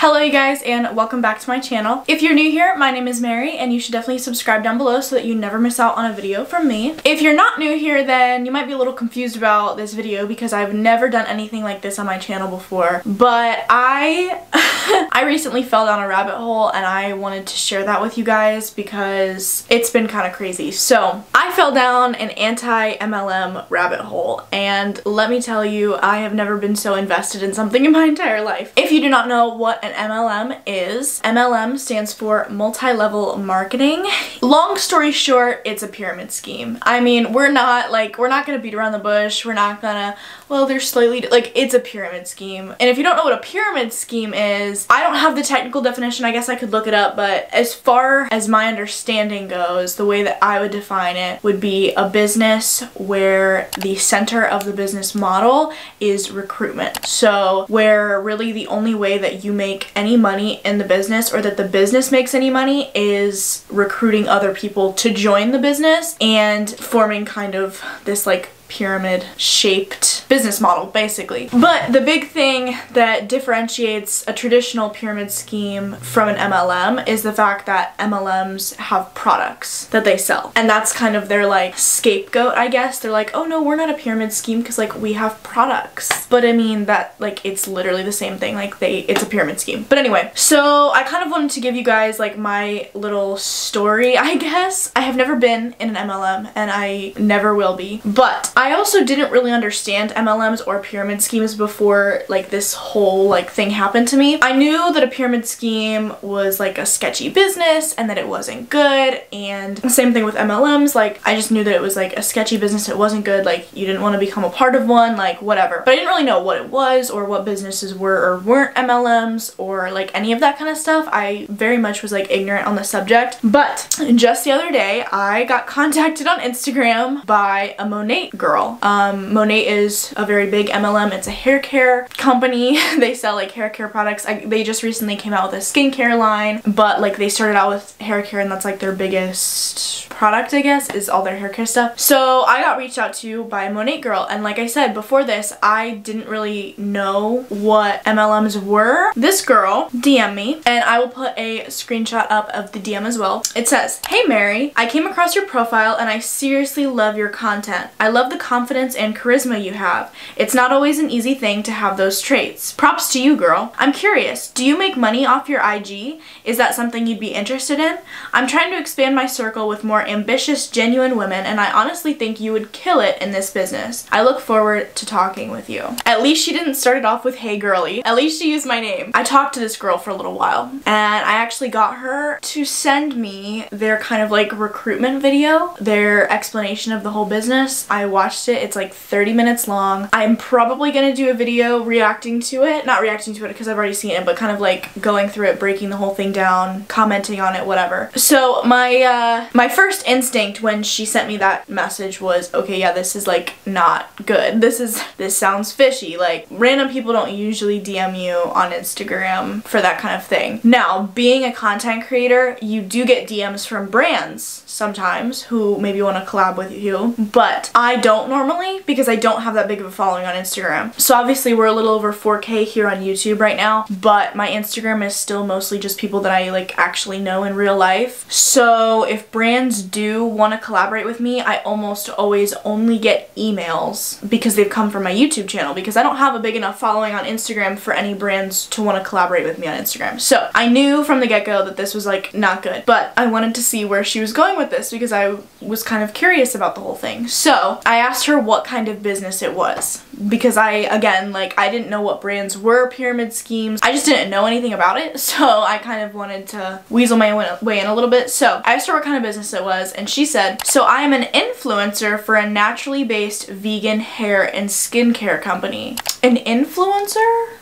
Hello you guys and welcome back to my channel. If you're new here, my name is Mary and you should definitely subscribe down below so that you never miss out on a video from me. If you're not new here then you might be a little confused about this video because I've never done anything like this on my channel before. But I I recently fell down a rabbit hole and I wanted to share that with you guys because it's been kind of crazy. So I fell down an anti-MLM rabbit hole and let me tell you I have never been so invested in something in my entire life. If you do not know what an MLM is. MLM stands for multi-level marketing. Long story short, it's a pyramid scheme. I mean, we're not like, we're not gonna beat around the bush. We're not gonna, well, they're slightly, like, it's a pyramid scheme. And if you don't know what a pyramid scheme is, I don't have the technical definition. I guess I could look it up, but as far as my understanding goes, the way that I would define it would be a business where the center of the business model is recruitment. So where really the only way that you make make any money in the business or that the business makes any money is recruiting other people to join the business and forming kind of this like pyramid shaped business model basically. But the big thing that differentiates a traditional pyramid scheme from an MLM is the fact that MLMs have products that they sell. And that's kind of their like scapegoat I guess. They're like, oh no we're not a pyramid scheme because like we have products. But I mean that like it's literally the same thing like they it's a pyramid scheme. But anyway so I kind of wanted to give you guys like my little story I guess. I have never been in an MLM and I never will be. But I also didn't really understand MLMs or pyramid schemes before like this whole like thing happened to me. I knew that a pyramid scheme was like a sketchy business and that it wasn't good and the same thing with MLMs like I just knew that it was like a sketchy business it wasn't good like you didn't want to become a part of one like whatever. But I didn't really know what it was or what businesses were or weren't MLMs or like any of that kind of stuff. I very much was like ignorant on the subject. But just the other day I got contacted on Instagram by a Monat girl girl. Um, Monat is a very big MLM. It's a hair care company. they sell like hair care products. I, they just recently came out with a skincare line, but like they started out with hair care and that's like their biggest product, I guess, is all their hair care stuff. So I got reached out to by Monat girl and like I said before this, I didn't really know what MLMs were. This girl DM me and I will put a screenshot up of the DM as well. It says, Hey Mary, I came across your profile and I seriously love your content. I love the confidence and charisma you have. It's not always an easy thing to have those traits. Props to you, girl. I'm curious, do you make money off your IG? Is that something you'd be interested in? I'm trying to expand my circle with more ambitious, genuine women, and I honestly think you would kill it in this business. I look forward to talking with you. At least she didn't start it off with hey girly. At least she used my name. I talked to this girl for a little while, and I actually got her to send me their kind of like recruitment video, their explanation of the whole business. I watched watched it. It's like 30 minutes long. I'm probably gonna do a video reacting to it. Not reacting to it because I've already seen it, but kind of like going through it, breaking the whole thing down, commenting on it, whatever. So my uh, my first instinct when she sent me that message was, okay, yeah, this is like not good. This is, this sounds fishy. Like random people don't usually DM you on Instagram for that kind of thing. Now, being a content creator, you do get DMs from brands sometimes who maybe want to collab with you, but I don't normally because I don't have that big of a following on Instagram. So obviously we're a little over 4k here on YouTube right now, but my Instagram is still mostly just people that I like actually know in real life. So if brands do want to collaborate with me, I almost always only get emails because they've come from my YouTube channel because I don't have a big enough following on Instagram for any brands to want to collaborate with me on Instagram. So I knew from the get-go that this was like not good, but I wanted to see where she was going with this because I was kind of curious about the whole thing. So I asked asked her what kind of business it was because I, again, like I didn't know what brands were pyramid schemes. I just didn't know anything about it. So I kind of wanted to weasel my way in a little bit. So I asked her what kind of business it was and she said, so I am an influencer for a naturally based vegan hair and skincare company. An influencer?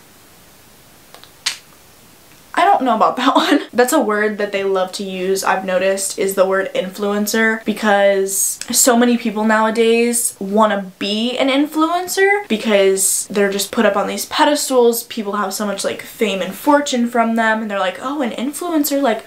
I don't know about that one. That's a word that they love to use, I've noticed, is the word influencer because so many people nowadays want to be an influencer because they're just put up on these pedestals. People have so much like fame and fortune from them and they're like, oh, an influencer, like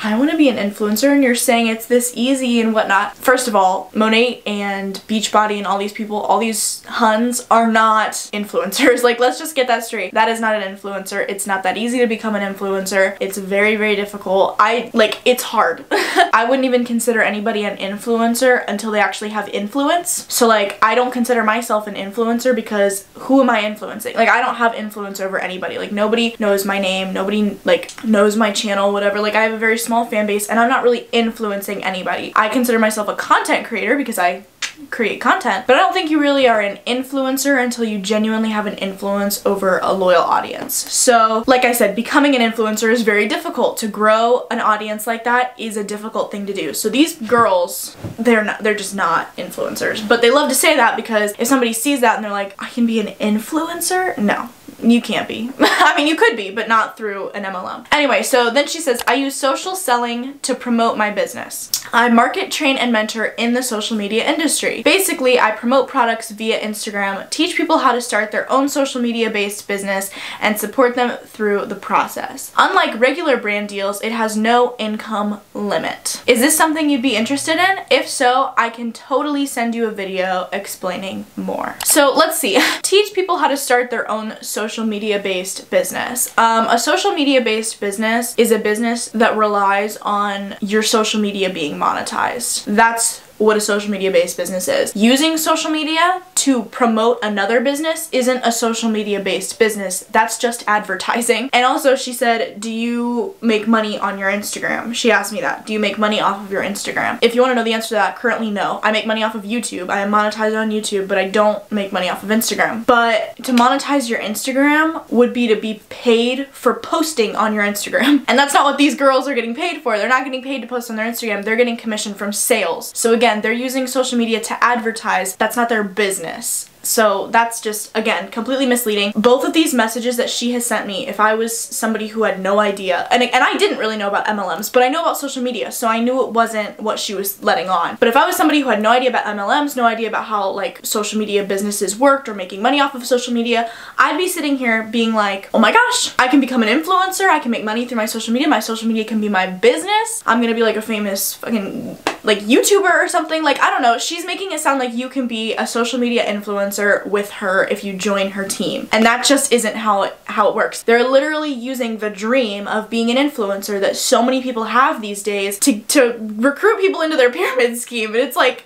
I want to be an influencer and you're saying it's this easy and whatnot. First of all, Monat and Beachbody and all these people, all these Huns are not influencers. Like, let's just get that straight. That is not an influencer. It's not that easy to become an influencer. It's very, very difficult. I, like, it's hard. I wouldn't even consider anybody an influencer until they actually have influence. So, like, I don't consider myself an influencer because who am I influencing? Like, I don't have influence over anybody. Like, nobody knows my name. Nobody, like, knows my channel, whatever. Like, I have a very small fan base and I'm not really influencing anybody. I consider myself a content creator because I create content. But I don't think you really are an influencer until you genuinely have an influence over a loyal audience. So like I said, becoming an influencer is very difficult. To grow an audience like that is a difficult thing to do. So these girls, they're not, they're just not influencers. But they love to say that because if somebody sees that and they're like, I can be an influencer? No, you can't be. I mean, you could be, but not through an MLM. Anyway, so then she says, I use social selling to promote my business. I market, train, and mentor in the social media industry. Basically, I promote products via Instagram, teach people how to start their own social media based business, and support them through the process. Unlike regular brand deals, it has no income limit. Is this something you'd be interested in? If so, I can totally send you a video explaining more. So let's see. teach people how to start their own social social media based business. Um, a social media based business is a business that relies on your social media being monetized. That's what a social media based business is. Using social media to promote another business isn't a social media based business. That's just advertising. And also she said, do you make money on your Instagram? She asked me that. Do you make money off of your Instagram? If you want to know the answer to that, currently no. I make money off of YouTube. I am monetized on YouTube, but I don't make money off of Instagram. But to monetize your Instagram would be to be paid for posting on your Instagram. And that's not what these girls are getting paid for. They're not getting paid to post on their Instagram. They're getting commission from sales. So again, again, they're using social media to advertise. That's not their business. So that's just, again, completely misleading. Both of these messages that she has sent me, if I was somebody who had no idea, and, and I didn't really know about MLMs, but I know about social media, so I knew it wasn't what she was letting on. But if I was somebody who had no idea about MLMs, no idea about how like social media businesses worked or making money off of social media, I'd be sitting here being like, oh my gosh, I can become an influencer, I can make money through my social media, my social media can be my business, I'm gonna be like a famous fucking like YouTuber or something. Like, I don't know. She's making it sound like you can be a social media influencer with her if you join her team. And that just isn't how it, how it works. They're literally using the dream of being an influencer that so many people have these days to, to recruit people into their pyramid scheme. And it's like,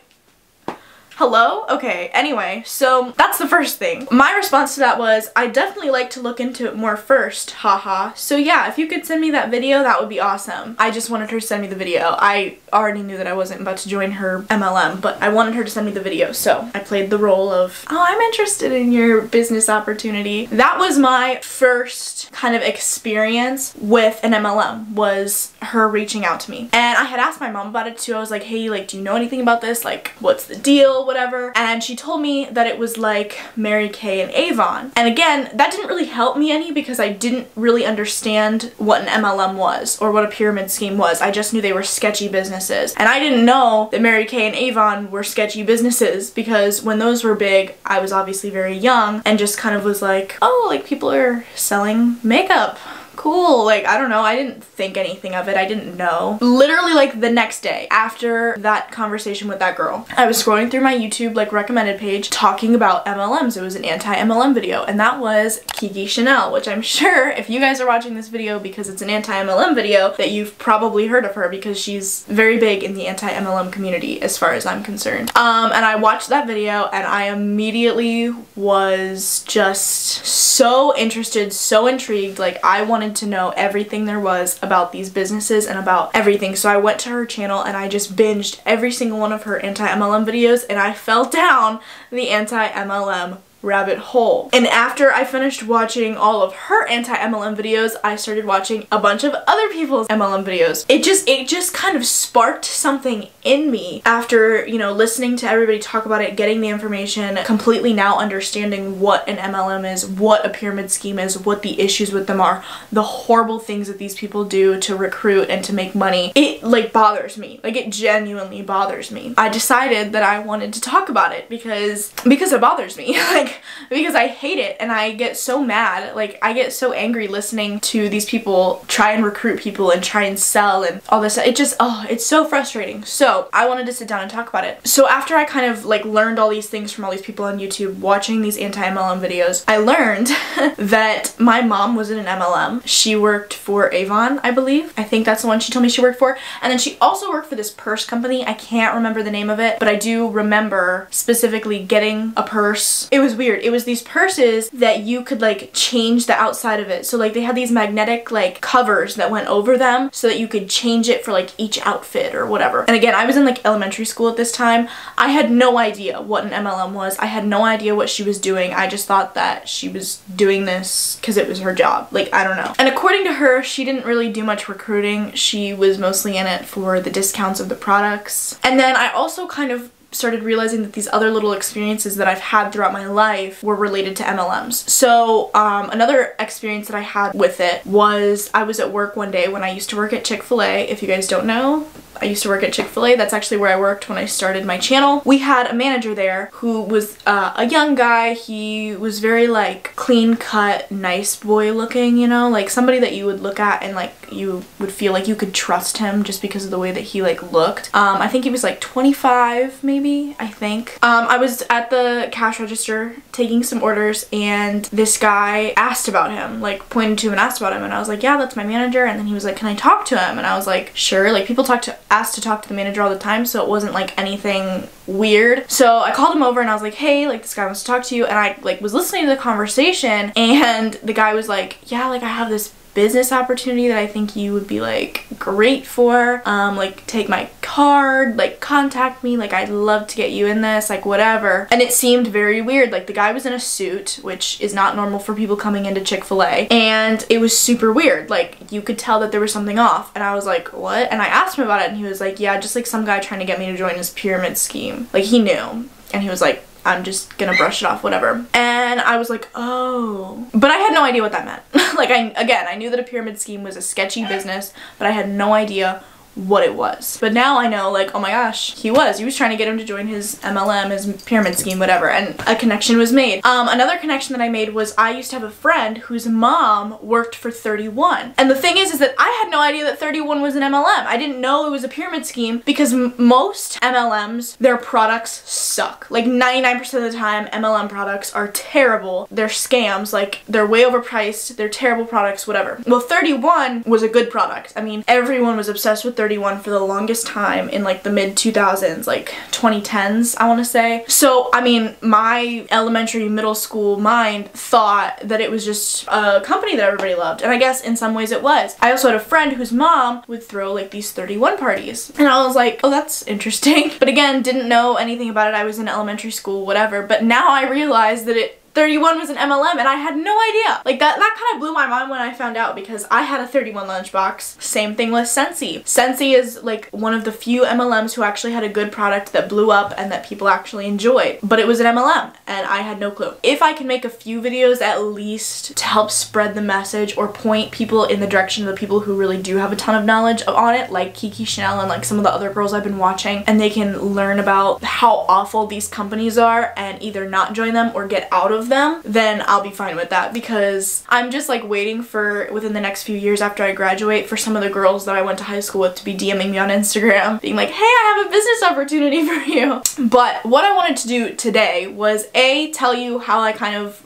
Hello? Okay, anyway, so that's the first thing. My response to that was, I definitely like to look into it more first, haha. So yeah, if you could send me that video, that would be awesome. I just wanted her to send me the video. I already knew that I wasn't about to join her MLM, but I wanted her to send me the video, so I played the role of, oh, I'm interested in your business opportunity. That was my first kind of experience with an MLM, was her reaching out to me. And I had asked my mom about it too. I was like, hey, like, do you know anything about this? Like, what's the deal? Whatever. And she told me that it was like Mary Kay and Avon. And again, that didn't really help me any because I didn't really understand what an MLM was or what a pyramid scheme was. I just knew they were sketchy businesses. And I didn't know that Mary Kay and Avon were sketchy businesses because when those were big, I was obviously very young and just kind of was like, oh, like people are selling makeup cool. Like, I don't know. I didn't think anything of it. I didn't know. Literally like the next day after that conversation with that girl, I was scrolling through my YouTube like recommended page talking about MLMs. It was an anti-MLM video and that was Kiki Chanel, which I'm sure if you guys are watching this video because it's an anti-MLM video that you've probably heard of her because she's very big in the anti-MLM community as far as I'm concerned. Um, and I watched that video and I immediately was just so interested, so intrigued. Like I wanted wanted to know everything there was about these businesses and about everything. So I went to her channel and I just binged every single one of her anti-MLM videos and I fell down the anti-MLM rabbit hole. And after I finished watching all of her anti-MLM videos, I started watching a bunch of other people's MLM videos. It just, it just kind of sparked something in me after, you know, listening to everybody talk about it, getting the information, completely now understanding what an MLM is, what a pyramid scheme is, what the issues with them are, the horrible things that these people do to recruit and to make money. It like bothers me. Like it genuinely bothers me. I decided that I wanted to talk about it because because it bothers me. like like because I hate it and I get so mad. Like I get so angry listening to these people try and recruit people and try and sell and all this. It just oh, it's so frustrating. So I wanted to sit down and talk about it. So after I kind of like learned all these things from all these people on YouTube, watching these anti-MLM videos, I learned that my mom was in an MLM. She worked for Avon, I believe. I think that's the one she told me she worked for. And then she also worked for this purse company. I can't remember the name of it, but I do remember specifically getting a purse. It was weird. It was these purses that you could like change the outside of it. So like they had these magnetic like covers that went over them so that you could change it for like each outfit or whatever. And again, I was in like elementary school at this time. I had no idea what an MLM was. I had no idea what she was doing. I just thought that she was doing this because it was her job. Like, I don't know. And according to her, she didn't really do much recruiting. She was mostly in it for the discounts of the products. And then I also kind of started realizing that these other little experiences that I've had throughout my life were related to MLMs. So um, another experience that I had with it was I was at work one day when I used to work at Chick-fil-A. If you guys don't know, I used to work at Chick-fil-A. That's actually where I worked when I started my channel. We had a manager there who was uh, a young guy. He was very like clean cut, nice boy looking, you know, like somebody that you would look at and like you would feel like you could trust him just because of the way that he like looked. Um, I think he was like 25 maybe, I think. Um, I was at the cash register taking some orders and this guy asked about him, like pointed to him and asked about him and I was like, yeah, that's my manager. And then he was like, can I talk to him? And I was like, sure. Like people talk to asked to talk to the manager all the time so it wasn't like anything weird. So I called him over and I was like, hey, like this guy wants to talk to you and I like was listening to the conversation and the guy was like, yeah, like I have this business opportunity that I think you would be like great for. Um, like take my card, like contact me, like I'd love to get you in this, like whatever. And it seemed very weird. Like the guy was in a suit, which is not normal for people coming into Chick-fil-A. And it was super weird. Like you could tell that there was something off. And I was like, what? And I asked him about it and he was like, yeah, just like some guy trying to get me to join his pyramid scheme. Like he knew. And he was like, I'm just gonna brush it off, whatever. And I was like, oh. But I had no idea what that meant. like, I again, I knew that a pyramid scheme was a sketchy business, but I had no idea what it was. But now I know like, oh my gosh, he was. He was trying to get him to join his MLM, his pyramid scheme, whatever, and a connection was made. Um, another connection that I made was I used to have a friend whose mom worked for 31. And the thing is, is that I had no idea that 31 was an MLM. I didn't know it was a pyramid scheme because most MLMs, their products suck. Like 99% of the time, MLM products are terrible. They're scams, like they're way overpriced, they're terrible products, whatever. Well, 31 was a good product. I mean, everyone was obsessed with 31 for the longest time in like the mid 2000s, like 2010s, I want to say. So, I mean, my elementary, middle school mind thought that it was just a company that everybody loved. And I guess in some ways it was. I also had a friend whose mom would throw like these 31 parties. And I was like, oh, that's interesting. But again, didn't know anything about it. I was in elementary school, whatever. But now I realize that it 31 was an MLM and I had no idea. Like that, that kind of blew my mind when I found out because I had a 31 lunchbox. Same thing with Scentsy. Scentsy is like one of the few MLMs who actually had a good product that blew up and that people actually enjoyed. But it was an MLM and I had no clue. If I can make a few videos at least to help spread the message or point people in the direction of the people who really do have a ton of knowledge on it like Kiki Chanel and like some of the other girls I've been watching and they can learn about how awful these companies are and either not join them or get out of of them, then I'll be fine with that because I'm just like waiting for within the next few years after I graduate for some of the girls that I went to high school with to be DMing me on Instagram being like, hey, I have a business opportunity for you. But what I wanted to do today was A, tell you how I kind of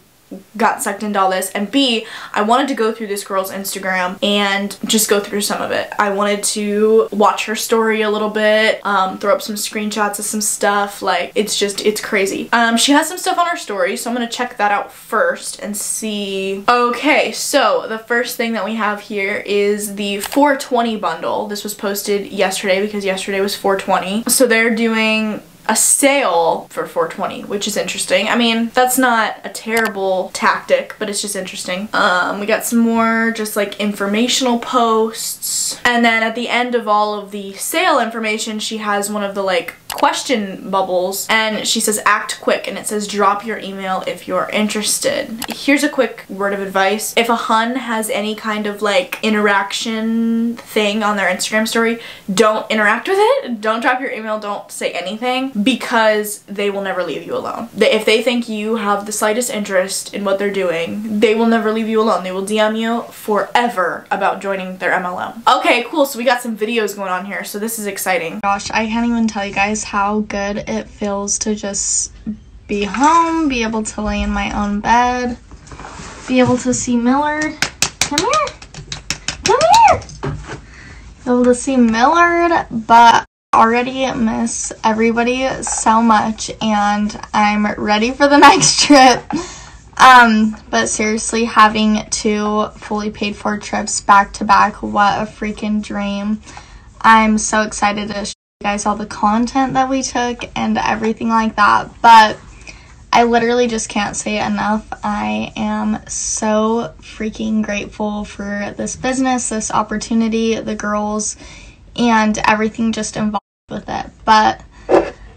got sucked into all this and B I wanted to go through this girl's Instagram and just go through some of it. I wanted to watch her story a little bit um, throw up some screenshots of some stuff like it's just it's crazy. Um, she has some stuff on her story so I'm gonna check that out first and see. Okay so the first thing that we have here is the 420 bundle. This was posted yesterday because yesterday was 420. So they're doing a sale for 420 which is interesting. I mean that's not a terrible tactic but it's just interesting. Um, we got some more just like informational posts. And then at the end of all of the sale information she has one of the like question bubbles and she says act quick and it says drop your email if you're interested. Here's a quick word of advice. If a hun has any kind of like interaction thing on their Instagram story, don't interact with it. Don't drop your email, don't say anything because they will never leave you alone. If they think you have the slightest interest in what they're doing, they will never leave you alone. They will DM you forever about joining their MLM. Okay, cool. So we got some videos going on here. So this is exciting. Gosh, I can't even tell you guys how good it feels to just be home, be able to lay in my own bed, be able to see Millard. Come here. Come here. Be able to see Millard, but already miss everybody so much and I'm ready for the next trip. Um, but seriously, having two fully paid for trips back to back, what a freaking dream. I'm so excited to guys all the content that we took and everything like that. But I literally just can't say enough. I am so freaking grateful for this business, this opportunity, the girls, and everything just involved with it. But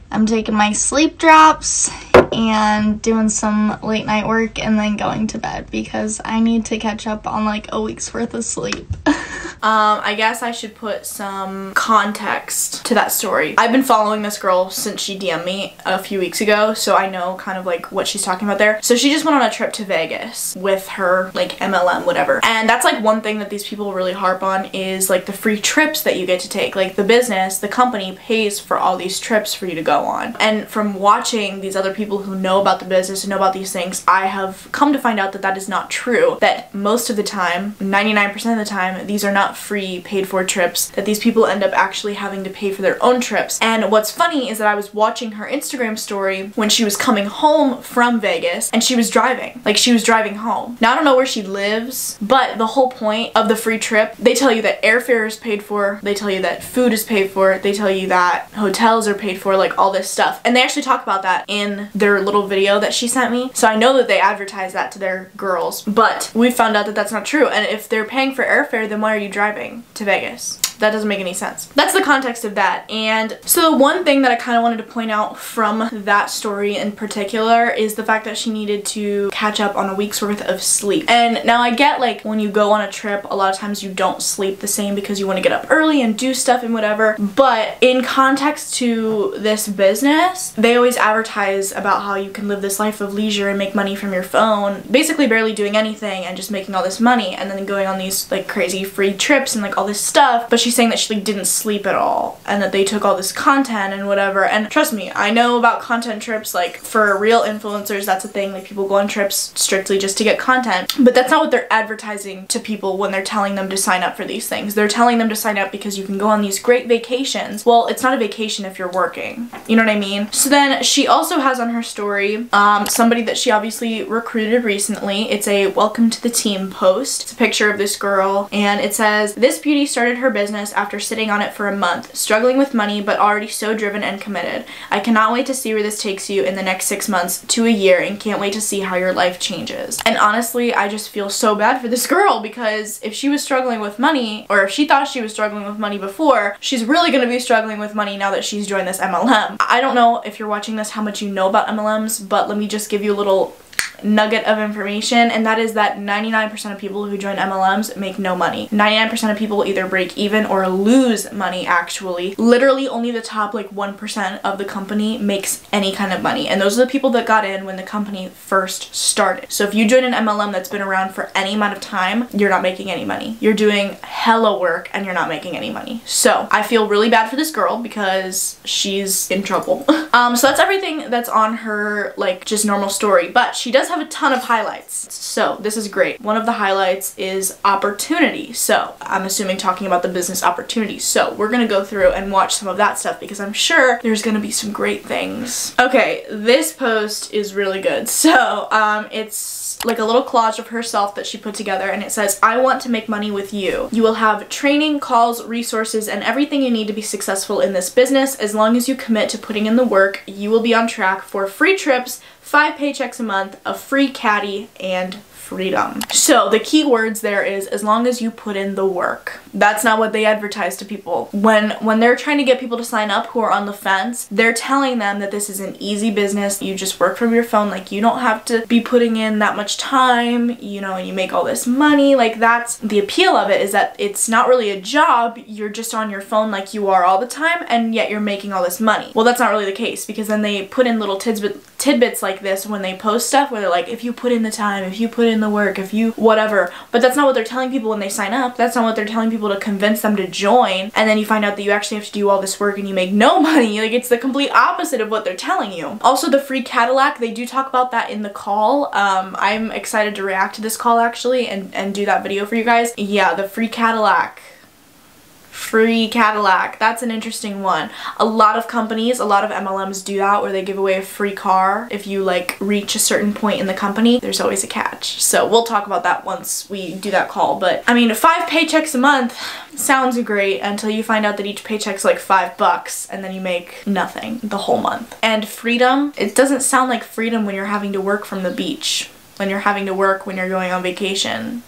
I'm taking my sleep drops and doing some late night work and then going to bed because I need to catch up on like a week's worth of sleep. Um, I guess I should put some context to that story. I've been following this girl since she DM'd me a few weeks ago, so I know kind of like what she's talking about there. So she just went on a trip to Vegas with her like MLM, whatever. And that's like one thing that these people really harp on is like the free trips that you get to take. Like the business, the company pays for all these trips for you to go on. And from watching these other people who know about the business and know about these things, I have come to find out that that is not true. That most of the time, 99% of the time, these are not free paid for trips, that these people end up actually having to pay for their own trips. And what's funny is that I was watching her Instagram story when she was coming home from Vegas and she was driving. Like she was driving home. Now I don't know where she lives, but the whole point of the free trip, they tell you that airfare is paid for, they tell you that food is paid for, they tell you that hotels are paid for, like all this stuff. And they actually talk about that in their little video that she sent me. So I know that they advertise that to their girls, but we found out that that's not true. And if they're paying for airfare, then why are you driving to Vegas. That doesn't make any sense. That's the context of that. And so one thing that I kind of wanted to point out from that story in particular is the fact that she needed to catch up on a week's worth of sleep. And now I get like when you go on a trip, a lot of times you don't sleep the same because you want to get up early and do stuff and whatever. But in context to this business, they always advertise about how you can live this life of leisure and make money from your phone, basically barely doing anything and just making all this money and then going on these like crazy free trips and like all this stuff. But she's saying that she like didn't sleep at all and that they took all this content and whatever. And trust me I know about content trips like for real influencers that's a thing. Like people go on trips strictly just to get content but that's not what they're advertising to people when they're telling them to sign up for these things. They're telling them to sign up because you can go on these great vacations. Well it's not a vacation if you're working. You know what I mean? So then she also has on her story um, somebody that she obviously recruited recently it's a welcome to the team post it's a picture of this girl and it says this beauty started her business after sitting on it for a month, struggling with money but already so driven and committed. I cannot wait to see where this takes you in the next six months to a year and can't wait to see how your life changes. And honestly, I just feel so bad for this girl because if she was struggling with money or if she thought she was struggling with money before, she's really going to be struggling with money now that she's joined this MLM. I don't know if you're watching this how much you know about MLMs, but let me just give you a little nugget of information and that is that 99% of people who join MLMs make no money. 99% of people either break even or lose money actually. Literally only the top like 1% of the company makes any kind of money and those are the people that got in when the company first started. So if you join an MLM that's been around for any amount of time, you're not making any money. You're doing hella work and you're not making any money. So I feel really bad for this girl because she's in trouble. um, so that's everything that's on her like just normal story but she does have a ton of highlights. So this is great. One of the highlights is opportunity. So I'm assuming talking about the business opportunity. So we're gonna go through and watch some of that stuff because I'm sure there's gonna be some great things. Okay, this post is really good. So um, it's like a little collage of herself that she put together and it says, I want to make money with you. You will have training, calls, resources, and everything you need to be successful in this business. As long as you commit to putting in the work, you will be on track for free trips, five paychecks a month, a free caddy, and freedom. So the key words there is as long as you put in the work. That's not what they advertise to people. When when they're trying to get people to sign up who are on the fence, they're telling them that this is an easy business. You just work from your phone like you don't have to be putting in that much time, you know, and you make all this money. Like that's the appeal of it is that it's not really a job. You're just on your phone like you are all the time and yet you're making all this money. Well, that's not really the case because then they put in little tidbit, tidbits like this when they post stuff where they're like, if you put in the time, if you put in the work, if you whatever. But that's not what they're telling people when they sign up. That's not what they're telling people to convince them to join. And then you find out that you actually have to do all this work and you make no money. Like it's the complete opposite of what they're telling you. Also, the free Cadillac, they do talk about that in the call. Um, I'm excited to react to this call actually and, and do that video for you guys. Yeah, the free Cadillac free Cadillac. That's an interesting one. A lot of companies, a lot of MLMs do that where they give away a free car if you like reach a certain point in the company. There's always a catch. So we'll talk about that once we do that call. But I mean, five paychecks a month sounds great until you find out that each paycheck's like five bucks and then you make nothing the whole month. And freedom, it doesn't sound like freedom when you're having to work from the beach when you're having to work when you're going on vacation.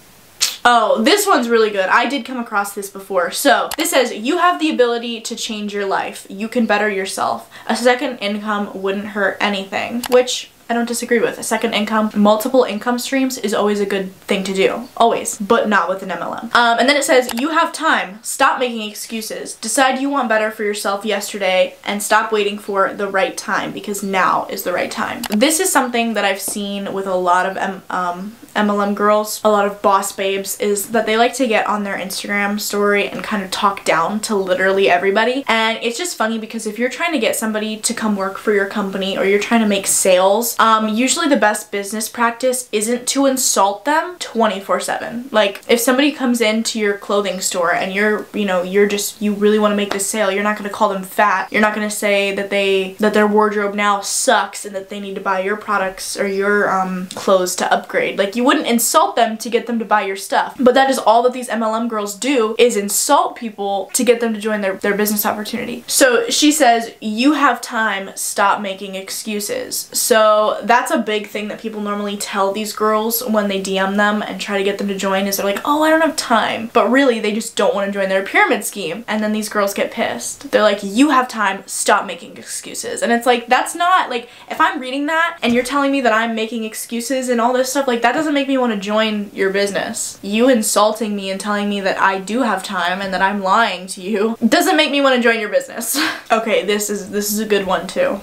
Oh, this one's really good. I did come across this before. So, this says, you have the ability to change your life. You can better yourself. A second income wouldn't hurt anything. Which, I don't disagree with. A second income, multiple income streams is always a good thing to do. Always. But not with an MLM. Um, and then it says, you have time. Stop making excuses. Decide you want better for yourself yesterday and stop waiting for the right time because now is the right time. This is something that I've seen with a lot of um, MLM girls, a lot of boss babes, is that they like to get on their Instagram story and kind of talk down to literally everybody. And it's just funny because if you're trying to get somebody to come work for your company or you're trying to make sales, um, usually the best business practice isn't to insult them 24-7. Like, if somebody comes into your clothing store and you're, you know, you're just, you really want to make this sale, you're not going to call them fat. You're not going to say that they, that their wardrobe now sucks and that they need to buy your products or your um, clothes to upgrade. Like, you wouldn't insult them to get them to buy your stuff. But that is all that these MLM girls do is insult people to get them to join their, their business opportunity. So she says, you have time, stop making excuses. So that's a big thing that people normally tell these girls when they DM them and try to get them to join is they're like, oh, I don't have time. But really, they just don't want to join their pyramid scheme. And then these girls get pissed. They're like, you have time, stop making excuses. And it's like, that's not, like, if I'm reading that and you're telling me that I'm making excuses and all this stuff, like, that doesn't make me want to join your business. You insulting me and telling me that I do have time and that I'm lying to you doesn't make me want to join your business. okay, this is, this is a good one too.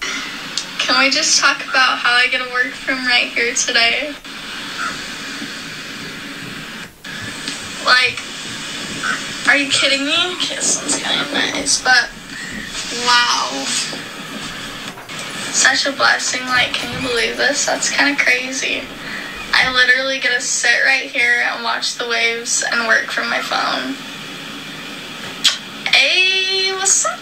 Can we just talk about how I get to work from right here today? Like, are you kidding me? Okay, this one's kind of nice, but wow. Such a blessing. Like, can you believe this? That's kind of crazy. I literally get to sit right here and watch the waves and work from my phone. Hey, what's up?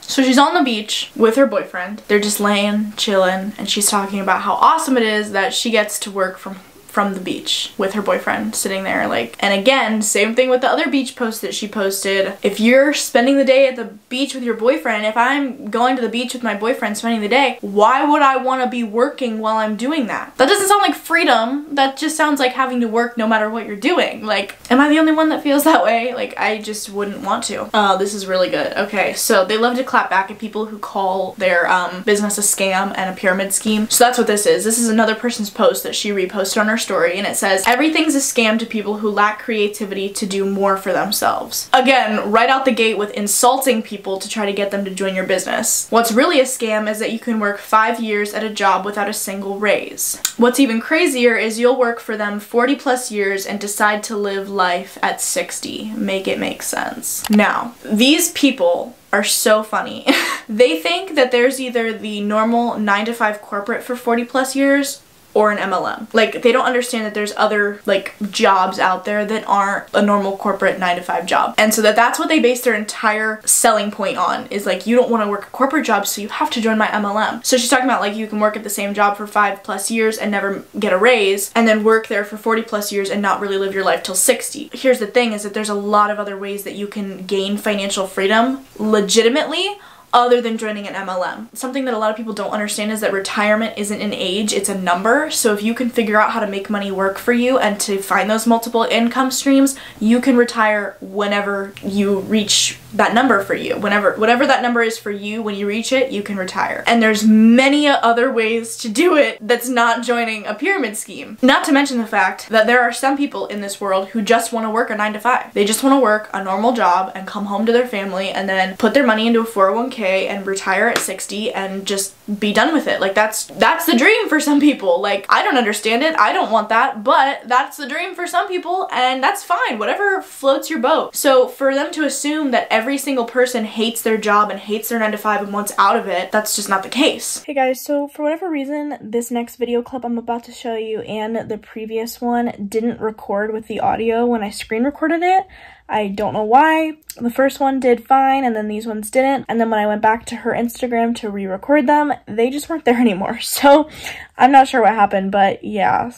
So she's on the beach with her boyfriend. They're just laying, chilling, and she's talking about how awesome it is that she gets to work from from the beach with her boyfriend sitting there like and again same thing with the other beach post that she posted. If you're spending the day at the beach with your boyfriend if I'm going to the beach with my boyfriend spending the day why would I want to be working while I'm doing that? That doesn't sound like freedom. That just sounds like having to work no matter what you're doing. Like am I the only one that feels that way? Like I just wouldn't want to. Oh this is really good. Okay so they love to clap back at people who call their um, business a scam and a pyramid scheme. So that's what this is. This is another person's post that she reposted on her story and it says, everything's a scam to people who lack creativity to do more for themselves. Again, right out the gate with insulting people to try to get them to join your business. What's really a scam is that you can work five years at a job without a single raise. What's even crazier is you'll work for them 40 plus years and decide to live life at 60. Make it make sense. Now, these people are so funny. they think that there's either the normal 9 to 5 corporate for 40 plus years or an MLM. Like they don't understand that there's other like jobs out there that aren't a normal corporate 9 to 5 job. And so that that's what they base their entire selling point on is like you don't want to work a corporate job so you have to join my MLM. So she's talking about like you can work at the same job for 5 plus years and never get a raise and then work there for 40 plus years and not really live your life till 60. Here's the thing is that there's a lot of other ways that you can gain financial freedom legitimately other than joining an MLM. Something that a lot of people don't understand is that retirement isn't an age, it's a number. So if you can figure out how to make money work for you and to find those multiple income streams, you can retire whenever you reach that number for you. Whenever whatever that number is for you, when you reach it, you can retire. And there's many other ways to do it that's not joining a pyramid scheme. Not to mention the fact that there are some people in this world who just want to work a 9 to 5. They just want to work a normal job and come home to their family and then put their money into a 401k and retire at 60 and just be done with it. Like that's that's the dream for some people. Like I don't understand it. I don't want that, but that's the dream for some people and that's fine. Whatever floats your boat. So for them to assume that every single person hates their job and hates their 9 to 5 and wants out of it, that's just not the case. Hey guys, so for whatever reason, this next video clip I'm about to show you and the previous one didn't record with the audio when I screen recorded it. I don't know why. The first one did fine and then these ones didn't. And then when I went back to her Instagram to re-record them, they just weren't there anymore. So I'm not sure what happened, but yeah,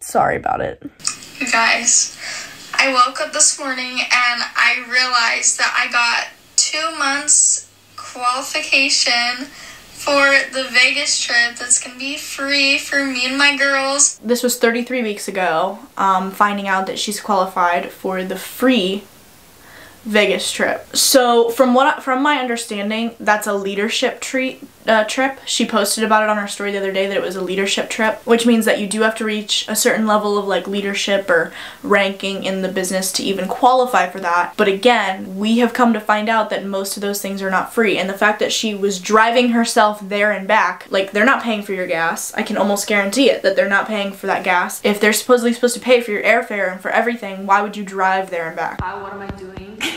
sorry about it. You guys, I woke up this morning and I realized that I got two months qualification for the Vegas trip that's gonna be free for me and my girls. This was 33 weeks ago, um, finding out that she's qualified for the free Vegas trip. So from what from my understanding, that's a leadership treat uh, trip. She posted about it on her story the other day that it was a leadership trip, which means that you do have to reach a certain level of like leadership or ranking in the business to even qualify for that. But again, we have come to find out that most of those things are not free. And the fact that she was driving herself there and back, like they're not paying for your gas. I can almost guarantee it that they're not paying for that gas. If they're supposedly supposed to pay for your airfare and for everything, why would you drive there and back? Uh, what am I doing?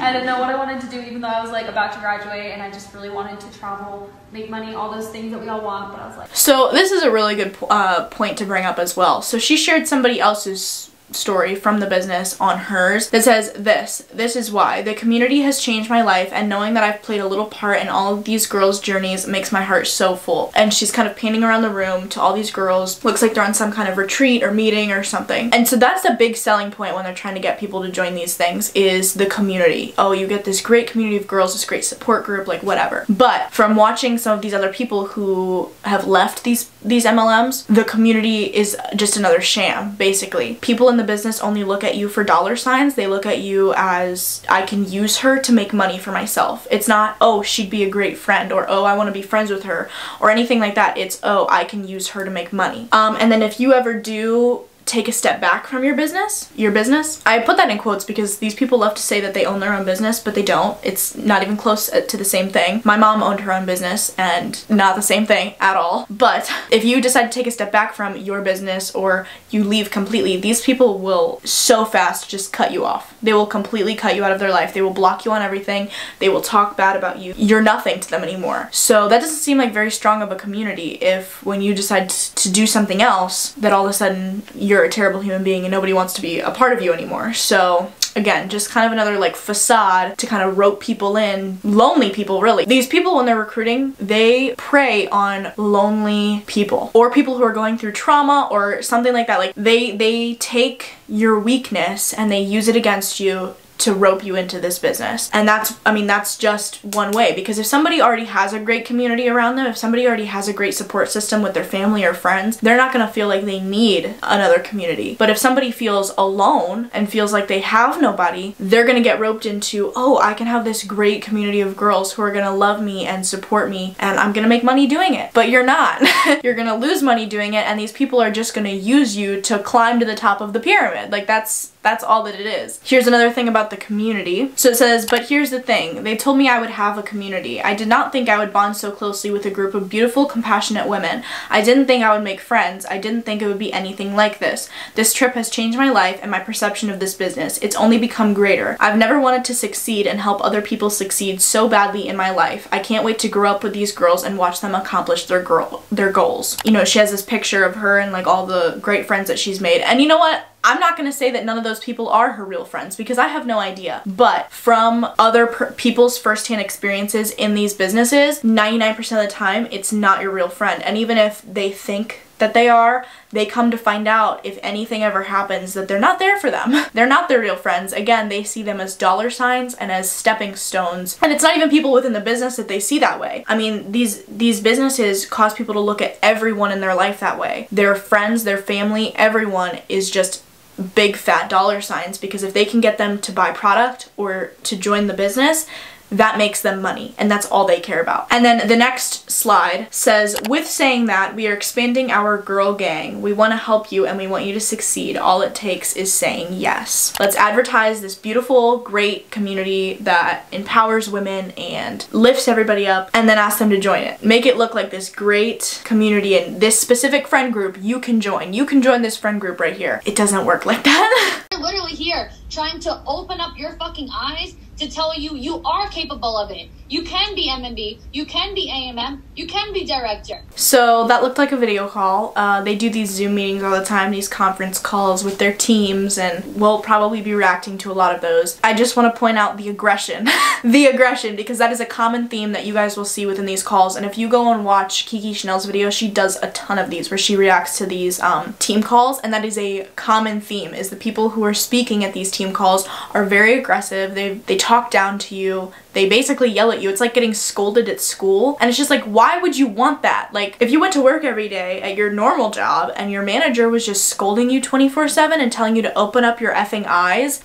I didn't know what I wanted to do, even though I was like about to graduate and I just really wanted to travel, make money, all those things that we all want. But I was like, so this is a really good uh, point to bring up as well. So she shared somebody else's story from the business on hers that says this this is why. The community has changed my life and knowing that I've played a little part in all of these girls journeys makes my heart so full. And she's kind of painting around the room to all these girls. Looks like they're on some kind of retreat or meeting or something. And so that's a big selling point when they're trying to get people to join these things is the community. Oh you get this great community of girls this great support group like whatever. But from watching some of these other people who have left these these MLMs the community is just another sham basically. People in the business only look at you for dollar signs. They look at you as I can use her to make money for myself. It's not, oh, she'd be a great friend or oh, I want to be friends with her or anything like that. It's, oh, I can use her to make money. Um, and then if you ever do take a step back from your business, your business. I put that in quotes because these people love to say that they own their own business, but they don't. It's not even close uh, to the same thing. My mom owned her own business and not the same thing at all. But if you decide to take a step back from your business or you leave completely, these people will so fast just cut you off. They will completely cut you out of their life. They will block you on everything. They will talk bad about you. You're nothing to them anymore. So that doesn't seem like very strong of a community if when you decide to do something else that all of a sudden you're you're a terrible human being and nobody wants to be a part of you anymore. So again, just kind of another like facade to kind of rope people in, lonely people really. These people when they're recruiting, they prey on lonely people or people who are going through trauma or something like that. Like they they take your weakness and they use it against you to rope you into this business. And that's, I mean, that's just one way because if somebody already has a great community around them, if somebody already has a great support system with their family or friends, they're not to feel like they need another community. But if somebody feels alone and feels like they have nobody, they're to get roped into, oh, I can have this great community of girls who are to love me and support me and I'm to make money doing it. But you're not. you're to lose money doing it and these people are just to use you to climb to the top of the pyramid. Like that's that's all that it is. Here's another thing about the community. So it says, but here's the thing. They told me I would have a community. I did not think I would bond so closely with a group of beautiful, compassionate women. I didn't think I would make friends. I didn't think it would be anything like this. This trip has changed my life and my perception of this business. It's only become greater. I've never wanted to succeed and help other people succeed so badly in my life. I can't wait to grow up with these girls and watch them accomplish their girl their goals. You know, she has this picture of her and like all the great friends that she's made. And you know what? I'm not to say that none of those people are her real friends because I have no idea. But from other people's firsthand experiences in these businesses, 99% of the time, it's not your real friend. And even if they think that they are, they come to find out if anything ever happens that they're not there for them. they're not their real friends. Again, they see them as dollar signs and as stepping stones. And it's not even people within the business that they see that way. I mean, these these businesses cause people to look at everyone in their life that way. Their friends, their family, everyone is just big fat dollar signs because if they can get them to buy product or to join the business, that makes them money and that's all they care about. And then the next slide says, with saying that, we are expanding our girl gang. We want to help you and we want you to succeed. All it takes is saying yes. Let's advertise this beautiful, great community that empowers women and lifts everybody up and then ask them to join it. Make it look like this great community and this specific friend group you can join. You can join this friend group right here. It doesn't work like that. Literally here trying to open up your fucking eyes to tell you you are capable of it. You can be MMB, you can be AMM, you can be director. So that looked like a video call. Uh, they do these Zoom meetings all the time, these conference calls with their teams, and we'll probably be reacting to a lot of those. I just want to point out the aggression. the aggression, because that is a common theme that you guys will see within these calls, and if you go and watch Kiki Chanel's video, she does a ton of these where she reacts to these um, team calls, and that is a common theme, is the people who are speaking at these calls are very aggressive, they, they talk down to you, they basically yell at you. It's like getting scolded at school. And it's just like, why would you want that? Like, if you went to work every day at your normal job and your manager was just scolding you 24 7 and telling you to open up your effing eyes,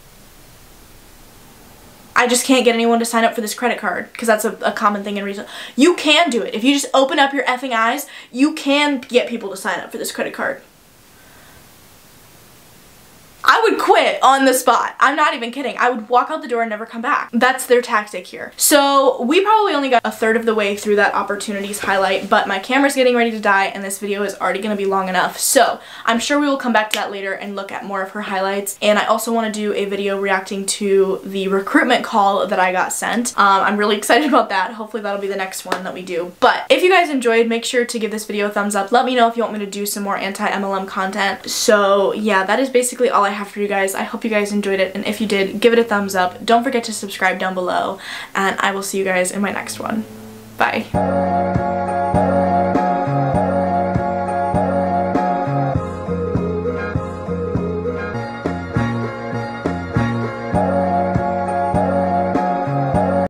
I just can't get anyone to sign up for this credit card because that's a, a, common thing in reason. You can do it. If you just open up your effing eyes, you can get people to sign up for this credit card. I would quit on the spot. I'm not even kidding. I would walk out the door and never come back. That's their tactic here. So we probably only got a third of the way through that opportunities highlight, but my camera's getting ready to die and this video is already gonna be long enough. So I'm sure we will come back to that later and look at more of her highlights. And I also wanna do a video reacting to the recruitment call that I got sent. Um, I'm really excited about that. Hopefully that'll be the next one that we do. But if you guys enjoyed, make sure to give this video a thumbs up. Let me know if you want me to do some more anti-MLM content. So yeah, that is basically all I have for you guys. I hope you guys enjoyed it, and if you did, give it a thumbs up. Don't forget to subscribe down below, and I will see you guys in my next one. Bye.